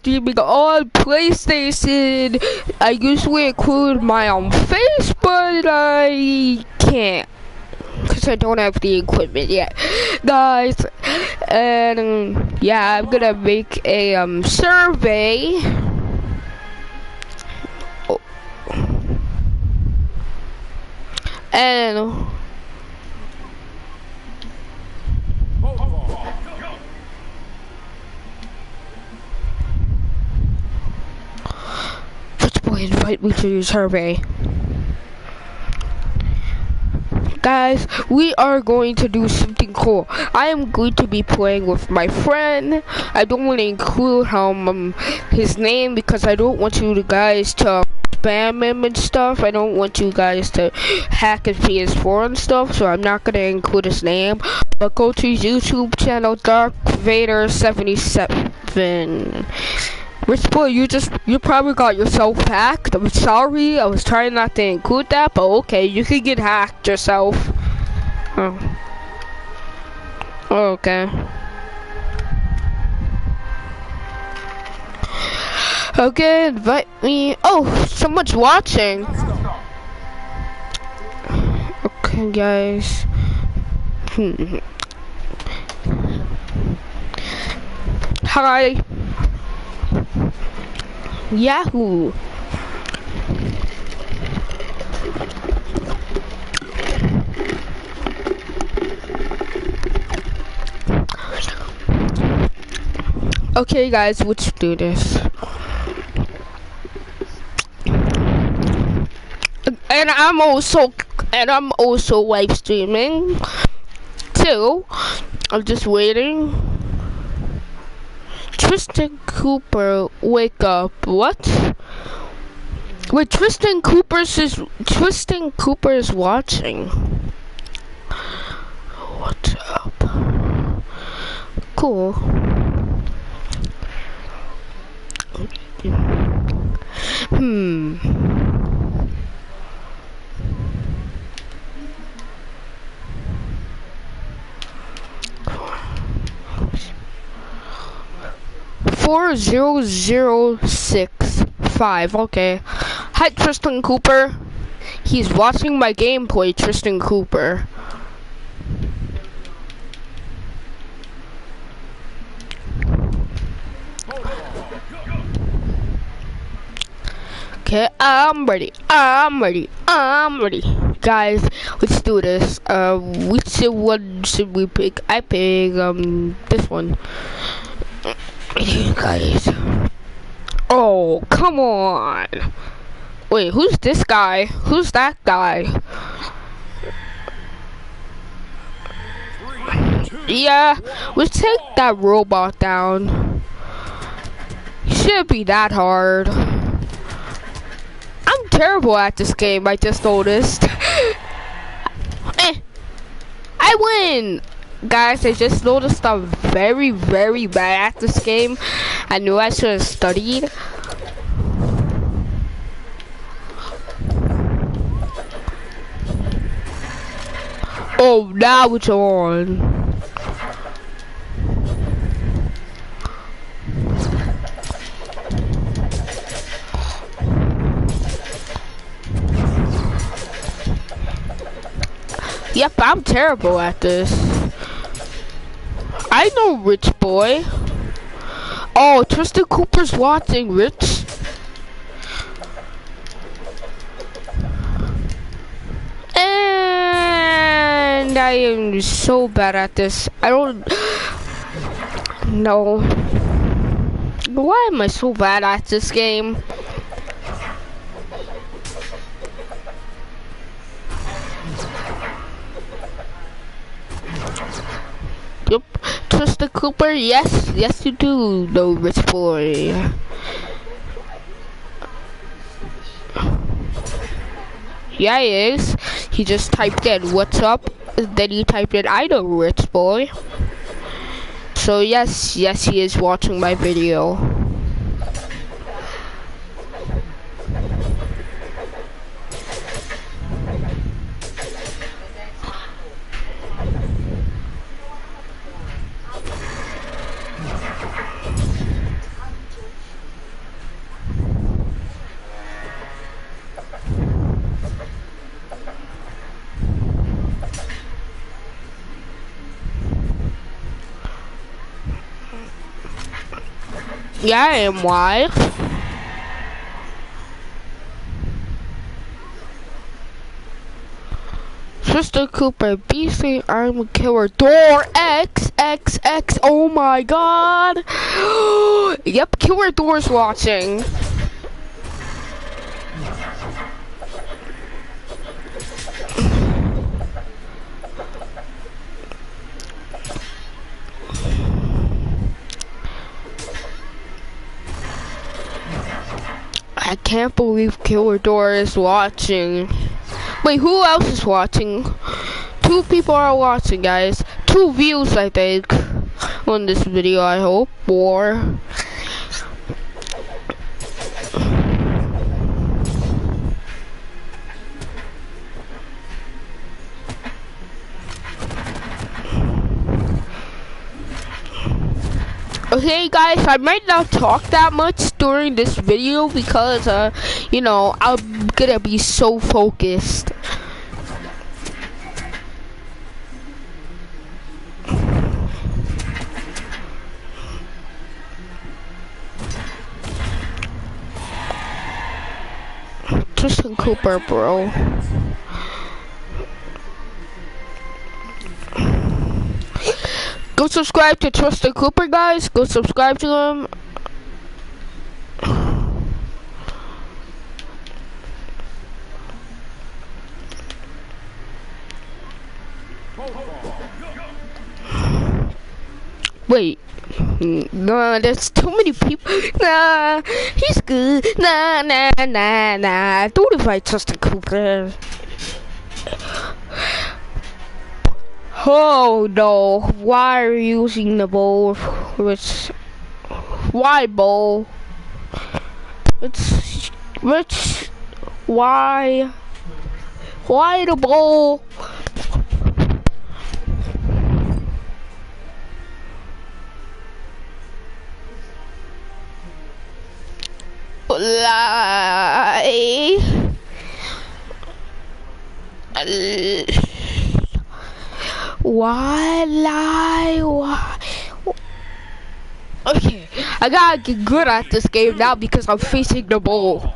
streaming on PlayStation. I usually include my own face, but I can't because I don't have the equipment yet, guys. And yeah, I'm gonna make a um survey. Oh. And Invite me to your survey? Guys, we are going to do something cool. I am going to be playing with my friend. I don't want to include him, um, his name because I don't want you guys to spam him and stuff. I don't want you guys to hack his PS4 and stuff, so I'm not going to include his name. But go to YouTube channel, Dark Vader 77 Rich boy, you just, you probably got yourself hacked. I'm sorry, I was trying not to include that, but okay, you can get hacked yourself. Oh. Okay. Okay, invite me. Oh, someone's watching. Okay, guys. Hmm. Hi. Yahoo! Okay guys, let's do this. And I'm also and I'm also live streaming too. I'm just waiting. Tristan Cooper, wake up. What? Wait, Tristan Cooper's is Tristan Cooper is watching. What's up? Cool. Hmm. Four zero zero six five. Okay. Hi, Tristan Cooper. He's watching my gameplay, Tristan Cooper. Okay, I'm ready. I'm ready. I'm ready. Guys, let's do this. Uh, which one should we pick? I pick um this one. Guys. Oh, come on. Wait, who's this guy? Who's that guy? Yeah, let's take that robot down. Shouldn't be that hard. I'm terrible at this game, I just noticed. eh. I win! Guys, I just noticed I'm very, very bad at this game. I knew I should have studied. Oh, now it's on. Yep, I'm terrible at this. I know Rich Boy. Oh, Tristan Cooper's watching, Rich. And I am so bad at this. I don't know. Why am I so bad at this game? Tristan Cooper, yes, yes you do know Rich Boy. Yeah, he is. He just typed in, what's up? Then he typed in, I know Rich Boy. So yes, yes he is watching my video. Yeah, I am wife. Sister Cooper, BC, I'm a killer. Door X, X, X, oh my god. yep, Killer Door's watching. I can't believe Killer Door is watching. Wait, who else is watching? Two people are watching, guys. Two views, I think, on this video, I hope. Or... Okay guys, I might not talk that much during this video because, uh, you know, I'm gonna be so focused. Tristan Cooper, bro. Go subscribe to Tristan Cooper, guys. Go subscribe to him. Wait. Nah, there's too many people. Nah, he's good. Nah, nah, nah, nah. Don't invite Tristan Cooper. Oh no, why are you using the bowl? Which, why bowl? It's, which, why, why the bowl? Lie. Why lie? Why? Okay, I gotta get good at this game now because I'm facing the ball.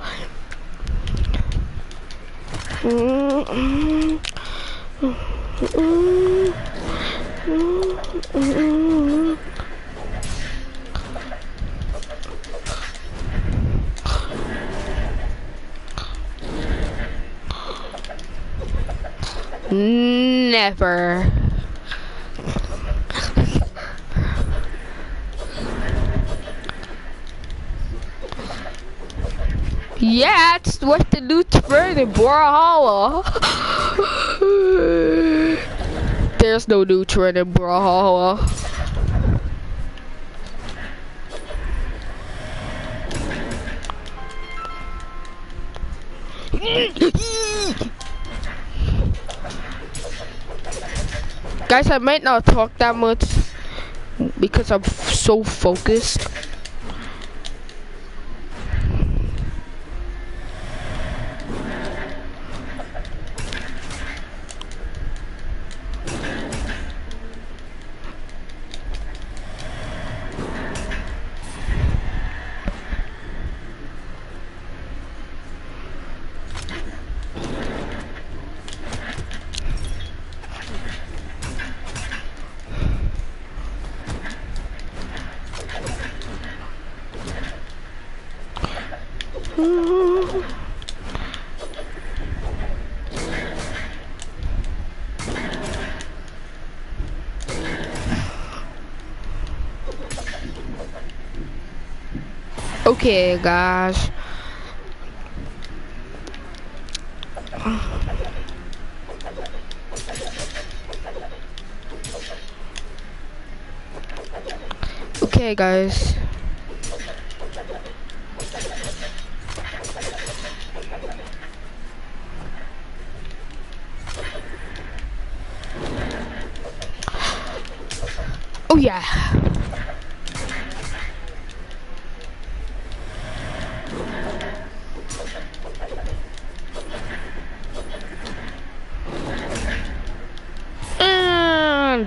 Never. Yeah, it's what the new turn in Brawlhalla. There's no new trend in Brawlhalla. Guys, I might not talk that much because I'm so focused. Okay, guys. Okay, guys. Oh yeah.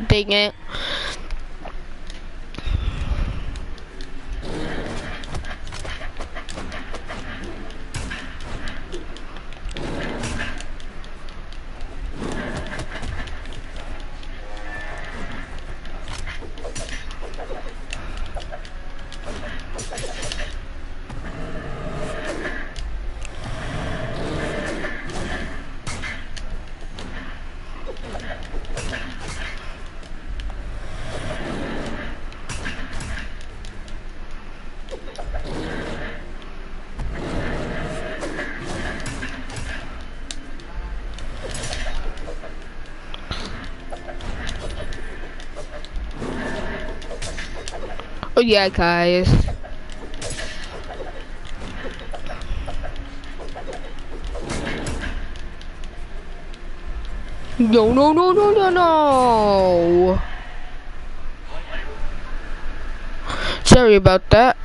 Dang it. Oh yeah, guys. No, no, no, no, no, no. Sorry about that.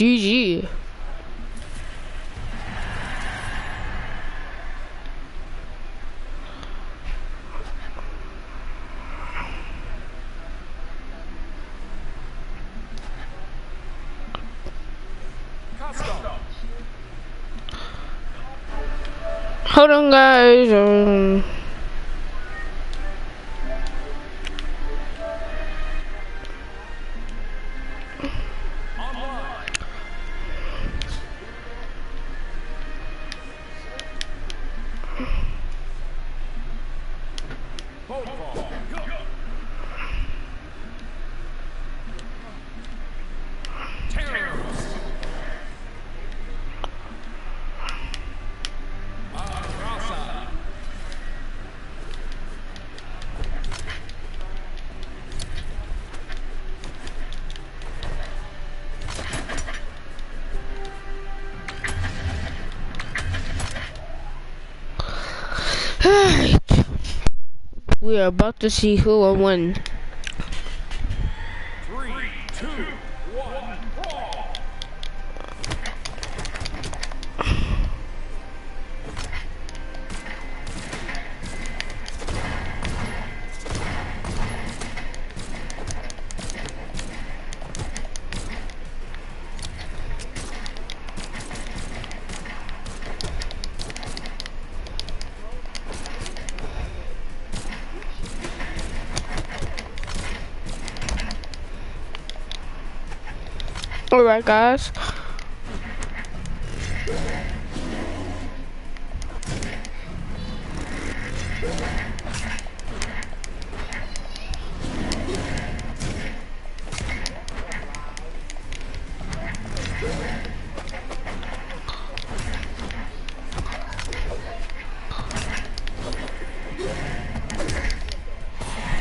GG. Hold on, guys. Um, We are about to see who will win. Alright, guys.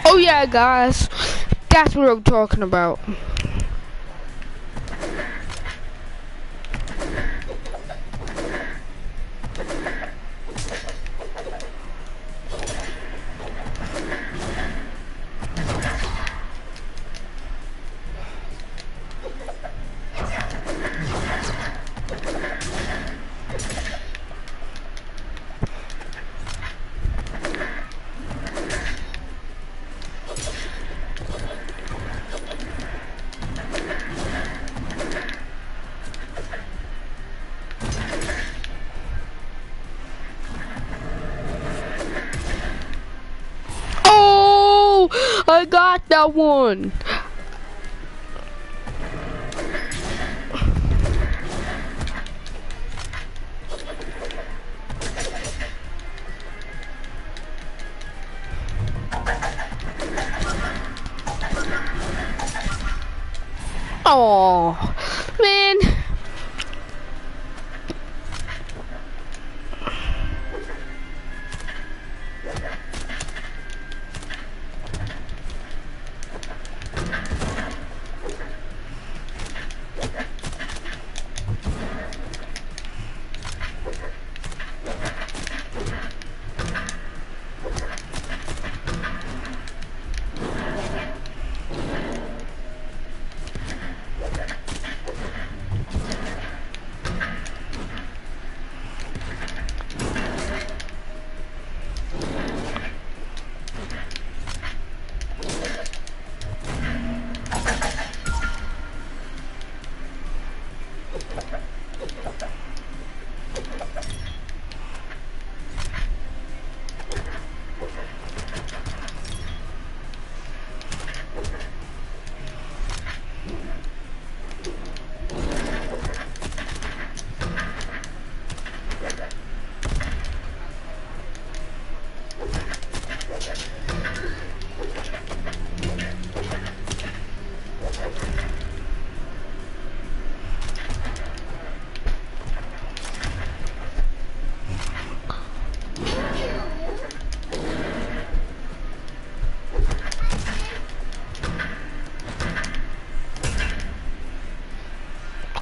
Oh yeah, guys. That's what I'm talking about. One.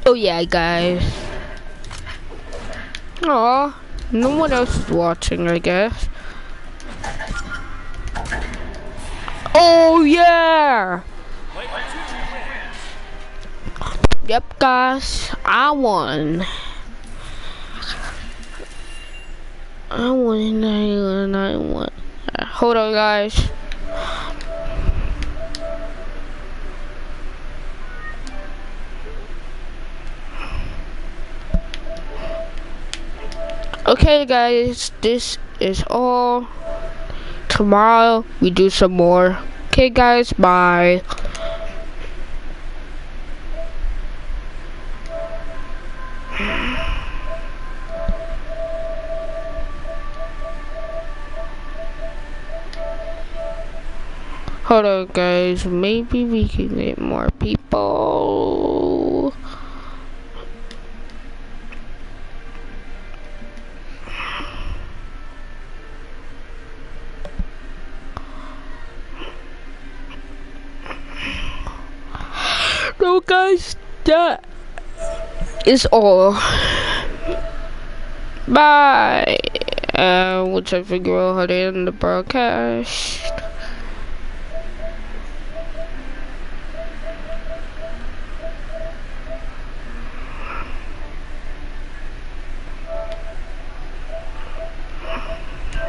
Oh yeah, guys. Aw, no one else is watching, I guess. Oh yeah! Yep, guys, I won. I won, I won, I won. Hold on, guys. Okay, guys, this is all. Tomorrow we do some more. Okay, guys, bye. Hold on, guys. Maybe we can get more people. Guys, that is all. Bye. Uh, once I figure out how to end the broadcast.